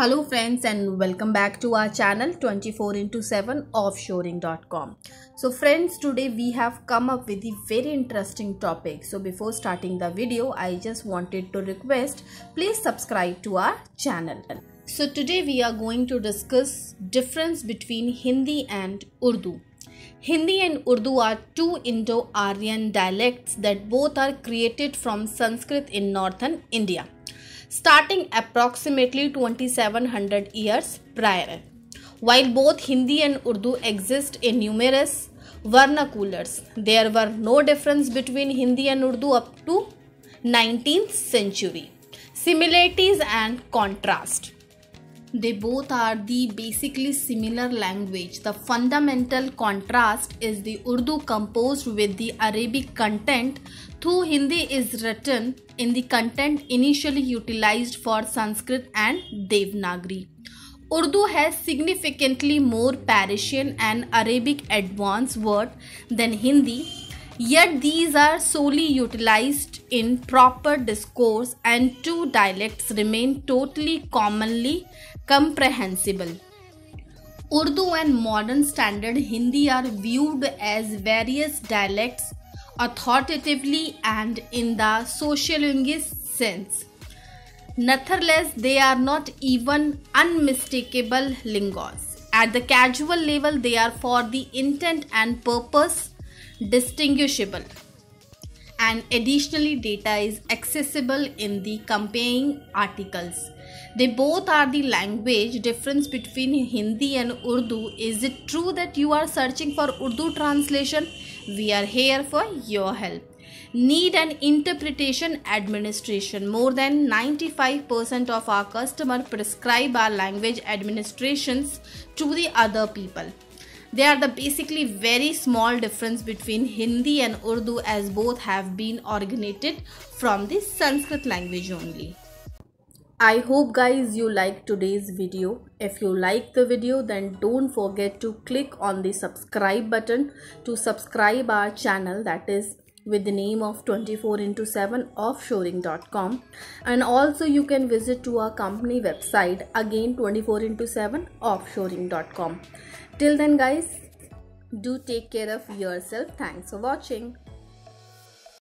Hello friends and welcome back to our channel 24 into 7 offshoring.com. So friends today we have come up with a very interesting topic. So before starting the video I just wanted to request please subscribe to our channel. So today we are going to discuss difference between Hindi and Urdu. Hindi and Urdu are two Indo-Aryan dialects that both are created from Sanskrit in northern India starting approximately 2700 years prior. While both Hindi and Urdu exist in numerous vernaculars, there were no difference between Hindi and Urdu up to 19th century. Similarities and contrast. They both are the basically similar language. The fundamental contrast is the Urdu composed with the Arabic content, though Hindi is written in the content initially utilized for Sanskrit and Devanagari. Urdu has significantly more Persian and Arabic advanced words than Hindi, yet these are solely utilized in proper discourse and two dialects remain totally commonly comprehensible. Urdu and modern standard Hindi are viewed as various dialects authoritatively and in the sociolinguistic sense. Nonetheless, they are not even unmistakable lingos. At the casual level, they are for the intent and purpose distinguishable. And additionally, data is accessible in the companying articles. They both are the language difference between Hindi and Urdu. Is it true that you are searching for Urdu translation? We are here for your help. Need an interpretation administration. More than 95% of our customer prescribe our language administrations to the other people. They are the basically very small difference between Hindi and Urdu as both have been originated from the Sanskrit language only. I hope guys you like today's video. If you like the video then don't forget to click on the subscribe button to subscribe our channel that is with the name of 24 into 7 offshoring.com and also you can visit to our company website again 24 into 7 offshoring.com till then guys do take care of yourself. Thanks for watching